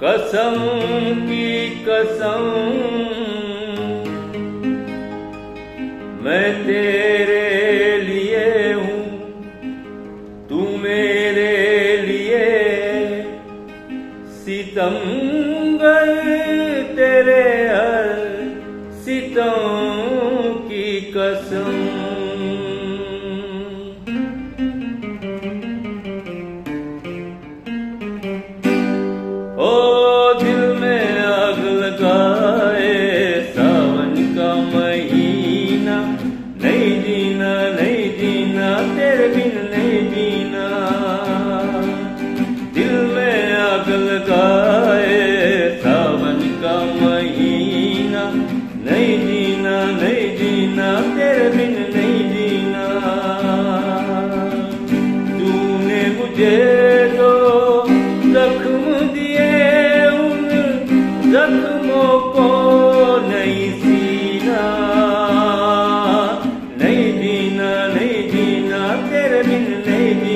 قسم کی کی قسم میں تیرے لیے ہوں تو میرے لیے۔ ستم گر تیرے ہر ستم کی قسم۔ او نہیں جینا نہیں جینا، تیرے بن نہیں جینا۔ تو نے مجھے تو زخم دیے، ان زخموں کو نہیں سینا۔ نہیں جینا نہیں جینا، تیرے بن نہیں جینا۔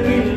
baby